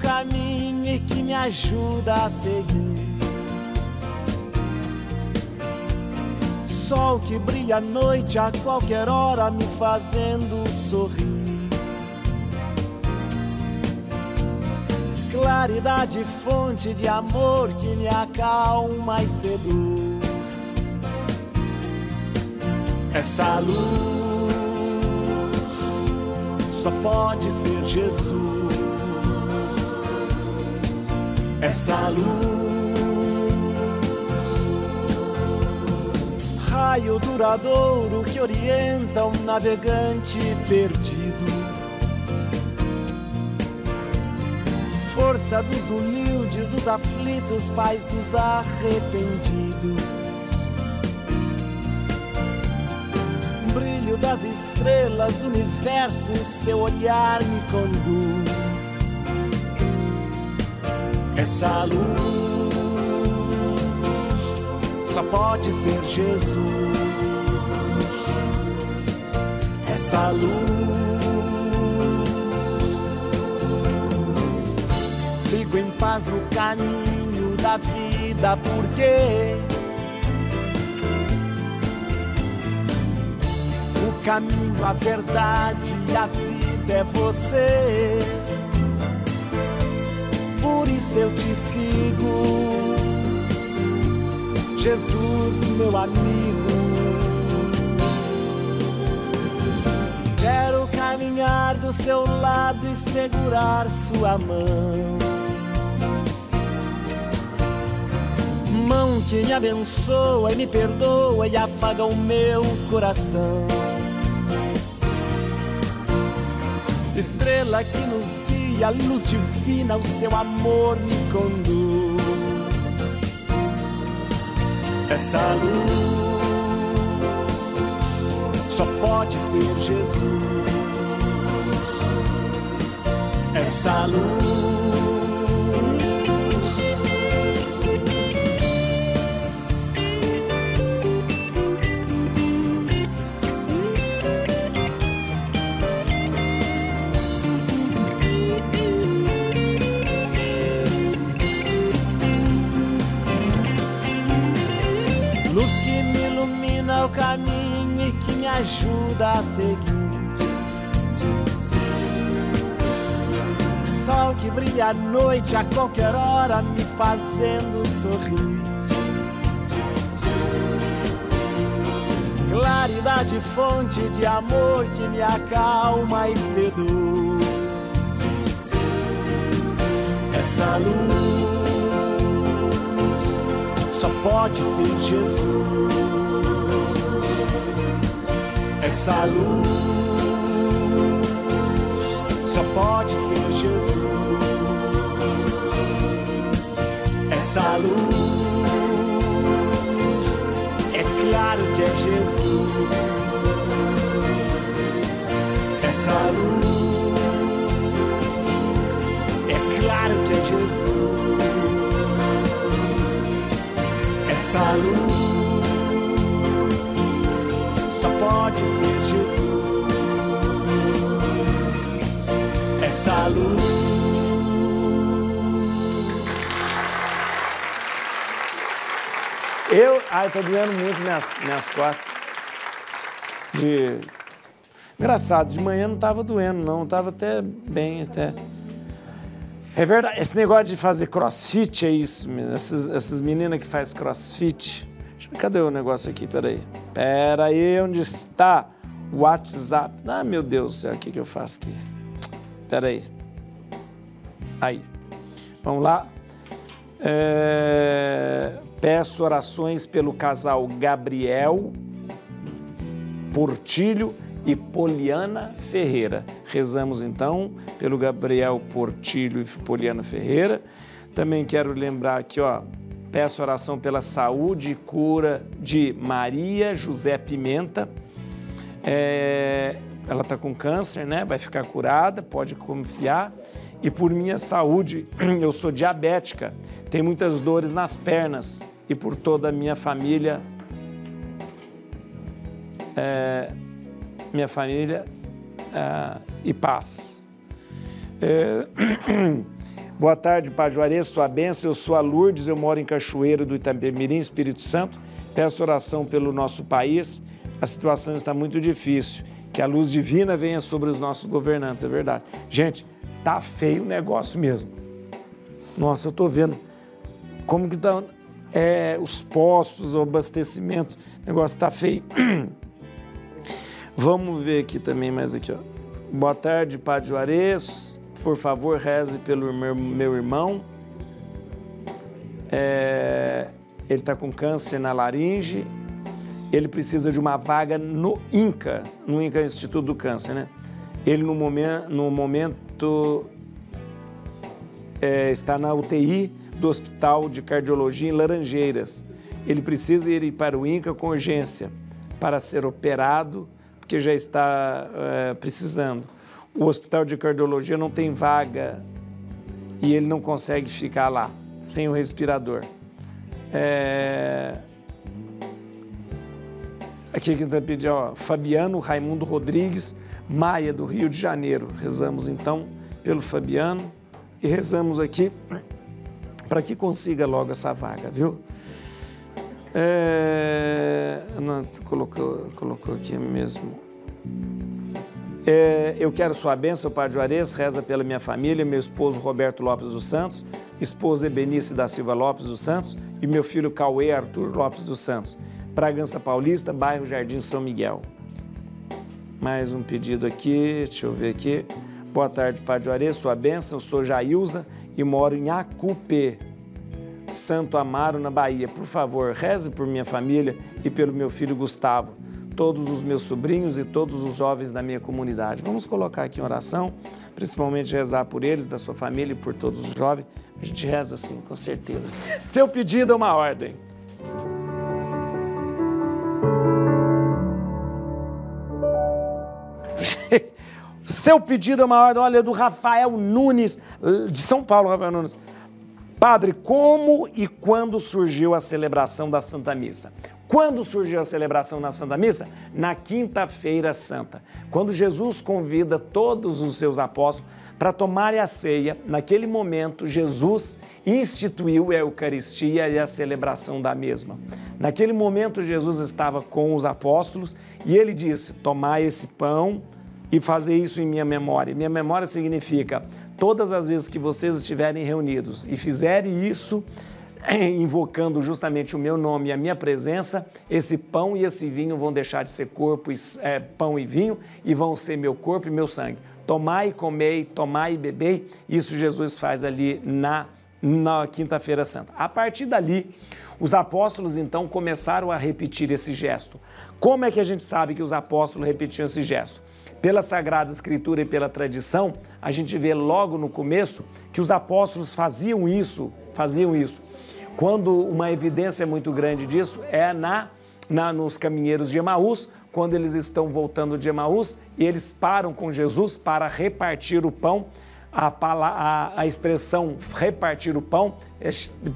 caminho e que me ajuda a seguir. Sol que brilha à noite a qualquer hora, me fazendo sorrir. Claridade, fonte de amor que me acalma e seduz. Essa luz só pode ser Jesus. Essa luz, raio duradouro que orienta um navegante perdido. Força dos humildes, dos aflitos, paz dos arrependidos. brilho das estrelas do universo, seu olhar me conduz. Essa luz só pode ser Jesus. Essa luz sigo em paz no caminho da vida, porque o caminho, a verdade e a vida é você. Por isso eu te sigo, Jesus, meu amigo. Quero caminhar do seu lado e segurar sua mão. Mão que me abençoa e me perdoa e afaga o meu coração. Estrela que nos guia, luz divina, o seu amor me conduz. Essa luz só pode ser Jesus. Essa. Luz me ajuda a seguir. Sol que brilha à noite a qualquer hora, me fazendo sorrir. Claridade, fonte de amor que me acalma e seduz. Essa luz só pode ser Jesus. Essa luz só pode ser Jesus. Essa luz é claro que é Jesus. Essa luz é claro que é Jesus essa luz Essa luz. Eu. Ai, tá doendo muito minhas, minhas costas. De. Engraçado, de manhã não tava doendo, não. Tava até bem, até. É verdade, esse negócio de fazer crossfit é isso, essas, essas meninas que fazem crossfit. Cadê o negócio aqui? Peraí. Peraí, onde está o WhatsApp? Ah, meu Deus do céu, o que, que eu faço aqui? Peraí. Aí. Vamos lá. É, Peço orações pelo casal Gabriel Portilho e Poliana Ferreira. Rezamos então pelo Gabriel Portilho e Poliana Ferreira. Também quero lembrar aqui, ó, peço oração pela saúde e cura de Maria José Pimenta. É, ela está com câncer, né? Vai ficar curada, pode confiar. E por minha saúde, eu sou diabética, tenho muitas dores nas pernas e por toda a minha família. É, minha família uh, e paz. É... Boa tarde, Pajuarez, sua bênção. Eu sou a Lourdes, eu moro em Cachoeiro do Itapemirim, Espírito Santo. Peço oração pelo nosso país. A situação está muito difícil. Que a luz divina venha sobre os nossos governantes, é verdade. Gente, tá feio o negócio mesmo. Nossa, eu estou vendo como que tá é, os postos, o abastecimento, o negócio está feio. Vamos ver aqui também mais aqui, ó. Boa tarde, Padre Juarez. Por favor, reze pelo meu, meu irmão. É, ele está com câncer na laringe. Ele precisa de uma vaga no INCA, no INCA Instituto do Câncer, né? Ele no momento, no momento é, está na UTI do Hospital de Cardiologia em Laranjeiras. Ele precisa ir para o INCA com urgência para ser operado, porque já está é, precisando. O Hospital de Cardiologia não tem vaga e ele não consegue ficar lá sem o respirador. É... Aqui que está pedindo, ó, Fabiano Raimundo Rodrigues, Maia, do Rio de Janeiro. Rezamos então pelo Fabiano e rezamos aqui para que consiga logo essa vaga, viu? É, não, colocou, colocou aqui mesmo. É, eu quero sua bênção, Padre Juarez, reza pela minha família, meu esposo Roberto Lopes dos Santos, esposa Ebenice da Silva Lopes dos Santos e meu filho Cauê Arthur Lopes dos Santos. Bragança Paulista, bairro Jardim São Miguel. Mais um pedido aqui, deixa eu ver aqui. Boa tarde, Padre Juarez, sua bênção, eu sou Jailza e moro em Acupê, Santo Amaro, na Bahia. Por favor, reze por minha família e pelo meu filho Gustavo, todos os meus sobrinhos e todos os jovens da minha comunidade. Vamos colocar aqui em oração, principalmente rezar por eles, da sua família e por todos os jovens. A gente reza sim, com certeza. Seu pedido é uma ordem. Seu pedido é uma ordem, olha, do Rafael Nunes, de São Paulo, Rafael Nunes. Padre, como e quando surgiu a celebração da Santa Missa? Quando surgiu a celebração da Santa Missa? Na Quinta-feira Santa, quando Jesus convida todos os seus apóstolos para tomarem a ceia. Naquele momento, Jesus instituiu a Eucaristia e a celebração da mesma. Naquele momento, Jesus estava com os apóstolos e ele disse: Tomai esse pão e fazer isso em minha memória. Minha memória significa todas as vezes que vocês estiverem reunidos e fizerem isso, invocando justamente o meu nome e a minha presença, esse pão e esse vinho vão deixar de ser corpo, é, pão e vinho e vão ser meu corpo e meu sangue. Tomai e comei, tomai e bebei. Isso Jesus faz ali na, na Quinta-feira Santa. A partir dali, os apóstolos então começaram a repetir esse gesto. Como é que a gente sabe que os apóstolos repetiam esse gesto? Pela Sagrada Escritura e pela tradição, a gente vê logo no começo que os apóstolos faziam isso, faziam isso. Quando uma evidência muito grande disso é na, na nos caminheiros de Emaús, quando eles estão voltando de Emaús e eles param com Jesus para repartir o pão. A, a, a, expressão repartir o pão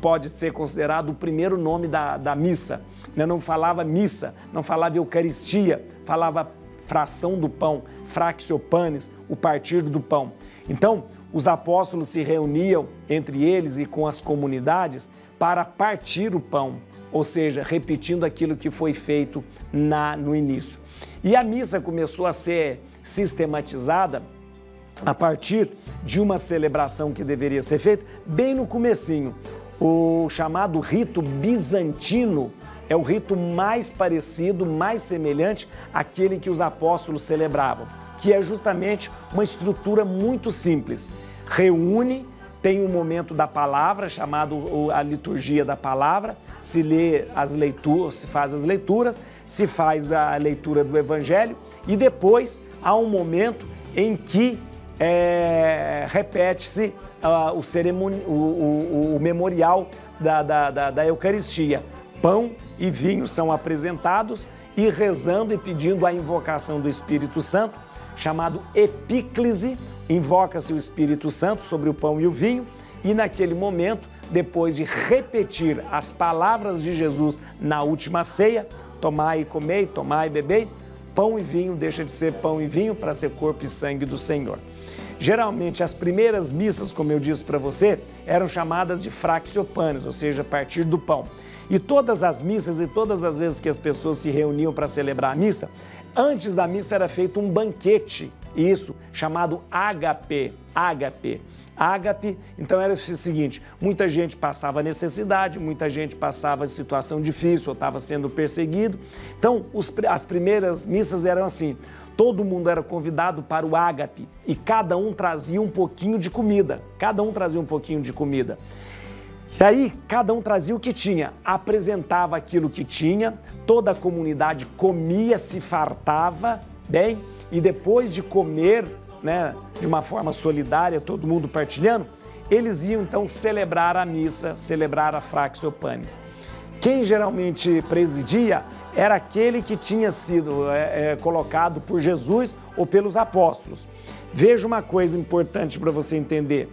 pode ser considerado o primeiro nome da, da missa. Né? Não falava missa, não falava Eucaristia, falava fração do pão, fraxiopanes, o partir do pão. Então, os apóstolos se reuniam entre eles e com as comunidades para partir o pão, ou seja, repetindo aquilo que foi feito na, no início. E a missa começou a ser sistematizada a partir de uma celebração que deveria ser feita bem no comecinho, o chamado rito bizantino é o rito mais parecido, mais semelhante àquele que os apóstolos celebravam, que é justamente uma estrutura muito simples. Reúne, tem um momento da palavra, chamado a liturgia da palavra, se lê as leituras, se faz as leituras, se faz a leitura do evangelho e depois há um momento em que é, repete-se uh, o, o, o, o, memorial da, da, da, da Eucaristia pão e vinho são apresentados e rezando e pedindo a invocação do Espírito Santo, chamado epíclise, invoca-se o Espírito Santo sobre o pão e o vinho, e naquele momento, depois de repetir as palavras de Jesus na última ceia, tomai e comei, tomai e bebei, pão e vinho deixa de ser pão e vinho para ser corpo e sangue do Senhor. Geralmente, as primeiras missas, como eu disse para você, eram chamadas de fractiopanes, ou seja, a partir do pão. E todas as missas e todas as vezes que as pessoas se reuniam para celebrar a missa, antes da missa era feito um banquete, isso, chamado ágape, ágape. Ágape, então era o seguinte: muita gente passava necessidade, muita gente passava situação difícil ou estava sendo perseguido. Então, os, as primeiras missas eram assim: todo mundo era convidado para o ágape e cada um trazia um pouquinho de comida. Cada um trazia um pouquinho de comida. E aí, cada um trazia o que tinha, apresentava aquilo que tinha, toda a comunidade comia, se fartava, bem, e depois de comer, né, de uma forma solidária, todo mundo partilhando, eles iam então celebrar a missa, celebrar a Fraxio Panis. Quem geralmente presidia era aquele que tinha sido é, é, colocado por Jesus ou pelos apóstolos. Veja uma coisa importante para você entender.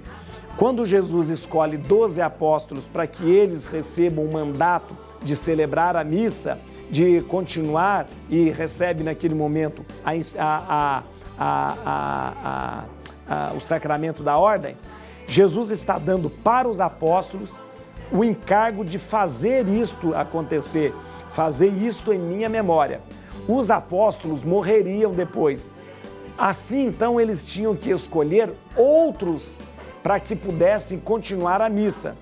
Quando Jesus escolhe 12 apóstolos para que eles recebam o mandato de celebrar a missa, de continuar e recebe naquele momento a, a, a, o sacramento da ordem, Jesus está dando para os apóstolos o encargo de fazer isto acontecer, fazer isto em minha memória. Os apóstolos morreriam depois. Assim, então, eles tinham que escolher outros para que pudessem continuar a missa.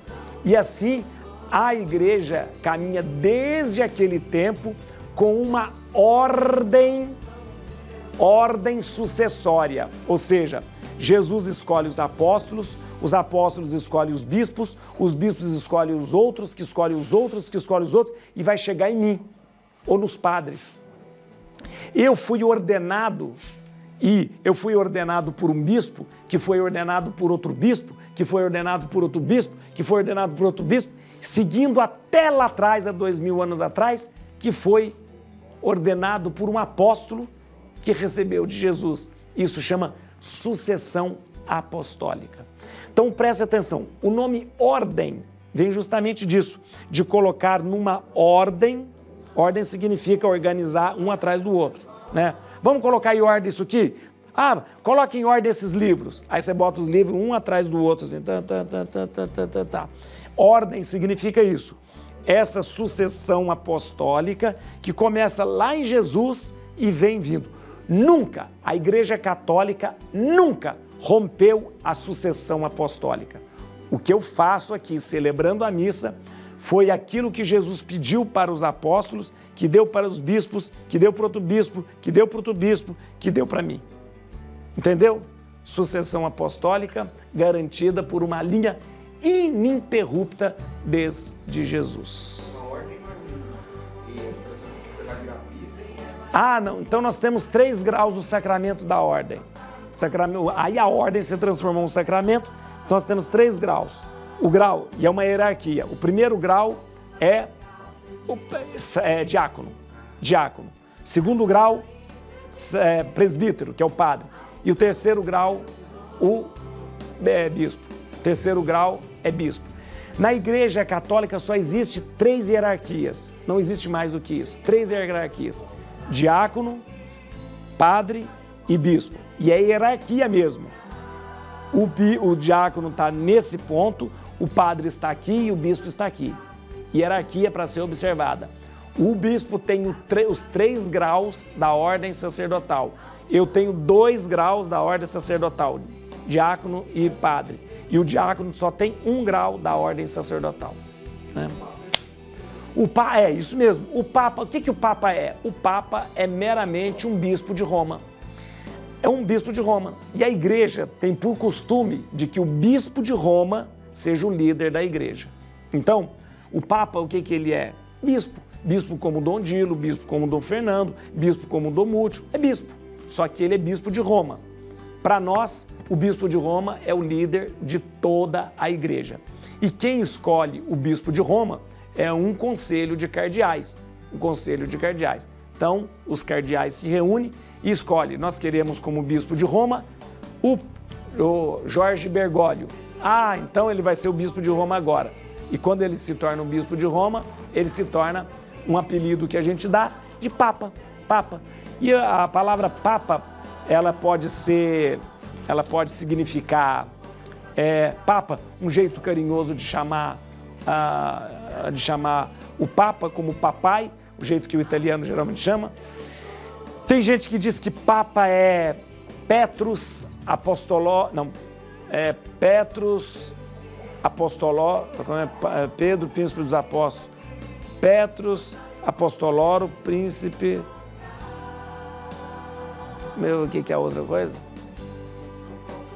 E assim, a igreja caminha desde aquele tempo com uma ordem, ordem sucessória, ou seja, Jesus escolhe os apóstolos, os apóstolos escolhem os bispos, os bispos escolhem os outros, que escolhem os outros, que escolhem os outros, e vai chegar em mim, ou nos padres. Eu fui ordenado e eu fui ordenado por um bispo, que foi ordenado por outro bispo, que foi ordenado por outro bispo, que foi ordenado por outro bispo, seguindo até lá atrás, há dois mil anos atrás, que foi ordenado por um apóstolo que recebeu de Jesus. Isso chama sucessão apostólica. Então preste atenção, o nome ordem vem justamente disso, de colocar numa ordem, ordem significa organizar um atrás do outro, né? Vamos colocar em ordem isso aqui? Ah, coloque em ordem esses livros. Aí você bota os livros um atrás do outro, assim, tá, tá, tá, tá, tá, tá, tá. Ordem significa isso. Essa sucessão apostólica que começa lá em Jesus e vem vindo. Nunca, a Igreja Católica nunca rompeu a sucessão apostólica. O que eu faço aqui, celebrando a missa, foi aquilo que Jesus pediu para os apóstolos, que deu para os bispos, que deu para outro bispo, que deu para outro bispo, que deu para mim. Entendeu? Sucessão apostólica garantida por uma linha ininterrupta desde Jesus. Ah, não. Então nós temos três graus do sacramento da ordem. Sacramento, aí a ordem se transformou em um sacramento. Então nós temos três graus o grau, e é uma hierarquia. O primeiro grau é, o, é diácono, diácono. Segundo grau, é, presbítero, que é o padre. E o terceiro grau, o é, bispo. Terceiro grau é bispo. Na Igreja Católica só existe três hierarquias, não existe mais do que isso. Três hierarquias: diácono, padre e bispo. E é hierarquia mesmo. O, o diácono está nesse ponto, o padre está aqui e o bispo está aqui. Hierarquia para ser observada. O bispo tem os três graus da ordem sacerdotal. Eu tenho dois graus da ordem sacerdotal, diácono e padre. E o diácono só tem um grau da ordem sacerdotal. Né? O é isso mesmo. O Papa, o que, que o Papa é? O Papa é meramente um bispo de Roma. É um bispo de Roma. E a igreja tem por costume de que o bispo de Roma seja o líder da igreja. Então, o Papa, o que, que ele é? Bispo. Bispo como Dom Dilo, bispo como Dom Fernando, bispo como Dom Múcio, é bispo. Só que ele é bispo de Roma. Para nós, o bispo de Roma é o líder de toda a igreja. E quem escolhe o bispo de Roma é um conselho de cardeais. Um conselho de cardeais. Então, os cardeais se reúnem e escolhem. Nós queremos como bispo de Roma o, o Jorge Bergoglio, ah, então ele vai ser o bispo de Roma agora. E quando ele se torna um bispo de Roma, ele se torna um apelido que a gente dá de Papa. Papa. E a palavra Papa, ela pode ser ela pode significar é, papa, um jeito carinhoso de chamar, de chamar o papa como papai, o jeito que o italiano geralmente chama. Tem gente que diz que papa é Petrus apostoló, não, é Petrus apostoló, é, Pedro, príncipe dos apóstolos. Petrus apostoloro, príncipe. Meu, o que, que é outra coisa?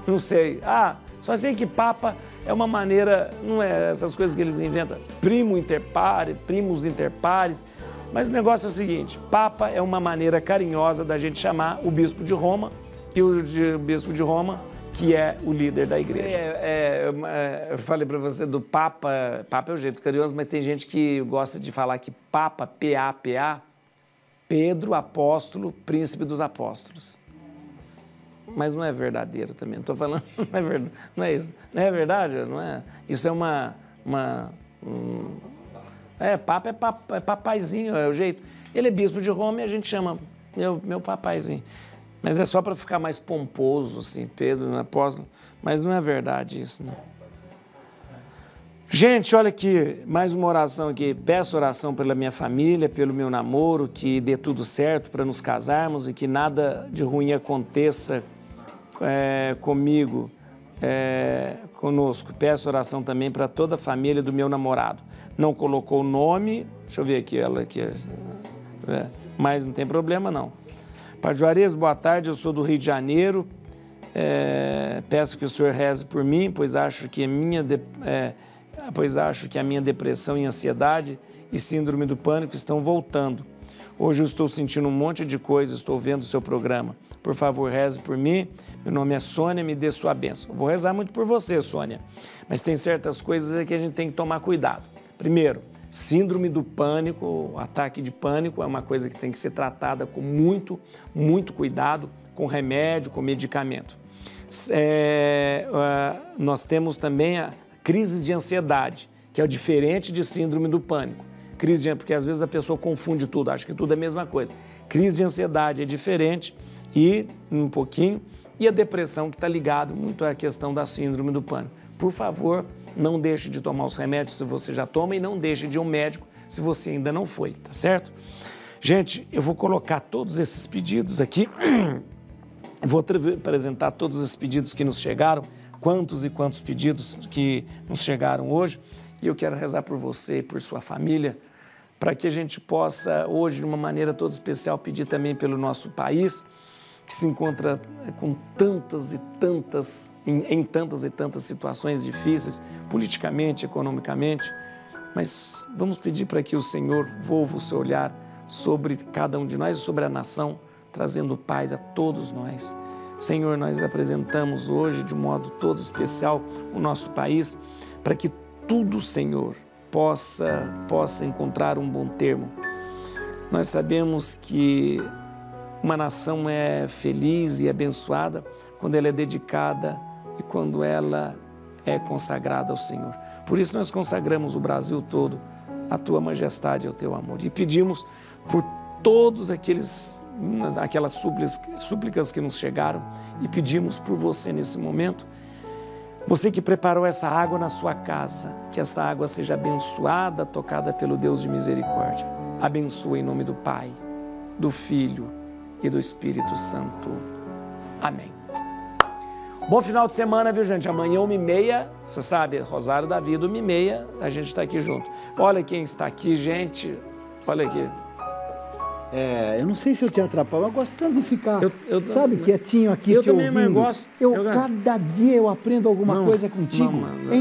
Não sei. Ah, só sei que Papa é uma maneira, não é essas coisas que eles inventam, primo interpare, primos interpares. Mas o negócio é o seguinte: Papa é uma maneira carinhosa da gente chamar o bispo de Roma e o bispo de Roma que é o líder da igreja. É, é, é, eu falei para você do Papa, Papa é o jeito carinhoso, mas tem gente que gosta de falar que Papa, P-A-P-A, Pedro, apóstolo, príncipe dos apóstolos. Mas não é verdadeiro também, não estou falando, não é, verdade, não é isso. Não é verdade, não é? Isso é uma... uma um, é, Papa é, papa, é papaizinho, é o jeito. Ele é bispo de Roma e a gente chama meu, meu papaizinho. Mas é só para ficar mais pomposo, assim, Pedro, no apóstolo. Mas não é verdade isso, não. Gente, olha aqui, mais uma oração aqui. Peço oração pela minha família, pelo meu namoro, que dê tudo certo para nos casarmos e que nada de ruim aconteça é, comigo, é, conosco. Peço oração também para toda a família do meu namorado. Não colocou o nome, deixa eu ver aqui, ela aqui, é, mas não tem problema não. Padre Juarez, boa tarde, eu sou do Rio de Janeiro. É, peço que o senhor reze por mim, pois acho que a minha, de, é, pois acho que a minha depressão e ansiedade e síndrome do pânico estão voltando. Hoje eu estou sentindo um monte de coisa, estou vendo o seu programa. Por favor, reze por mim. Meu nome é Sônia, me dê sua bênção. vou rezar muito por você, Sônia, mas tem certas coisas que a gente tem que tomar cuidado. Primeiro, Síndrome do pânico, ataque de pânico, é uma coisa que tem que ser tratada com muito, muito cuidado, com remédio, com medicamento. É, nós temos também a crise de ansiedade, que é diferente de síndrome do pânico. Crise de, porque às vezes a pessoa confunde tudo, acha que tudo é a mesma coisa. Crise de ansiedade é diferente e um pouquinho, e a depressão que está ligado muito à questão da síndrome do pânico. Por favor, não deixe de tomar os remédios se você já toma e não deixe de ir ao médico se você ainda não foi, tá certo? Gente, eu vou colocar todos esses pedidos aqui, vou apresentar todos os pedidos que nos chegaram, quantos e quantos pedidos que nos chegaram hoje, e eu quero rezar por você e por sua família, para que a gente possa, hoje, de uma maneira toda especial, pedir também pelo nosso país, que se encontra é, com tantas e tantas, em, em tantas e tantas situações difíceis, politicamente, economicamente, mas vamos pedir para que o Senhor volva o seu olhar sobre cada um de nós e sobre a nação, trazendo paz a todos nós. Senhor, nós apresentamos hoje de modo todo especial o nosso país para que tudo, Senhor, possa possa encontrar um bom termo. Nós sabemos que uma nação é feliz e abençoada quando ela é dedicada e quando ela é consagrada ao Senhor. Por isso nós consagramos o Brasil todo à tua majestade e ao teu amor e pedimos por todos aqueles aquelas súplicas, súplicas que nos chegaram e pedimos por você nesse momento. Você que preparou essa água na sua casa, que essa água seja abençoada, tocada pelo Deus de misericórdia. Abençoa em nome do Pai, do Filho e do Espírito Santo. Amém. Bom final de semana, viu, gente? Amanhã, uma e meia, você sabe, Rosário da Vida, uma e meia, a gente está aqui junto. Olha quem está aqui, gente. Olha aqui. É, eu não sei se eu te atrapalho, mas gosto tanto de ficar, eu, eu, sabe, quietinho aqui eu te também, ouvindo. Mas gosto. Eu, eu, cada dia eu aprendo alguma não, coisa contigo. Não,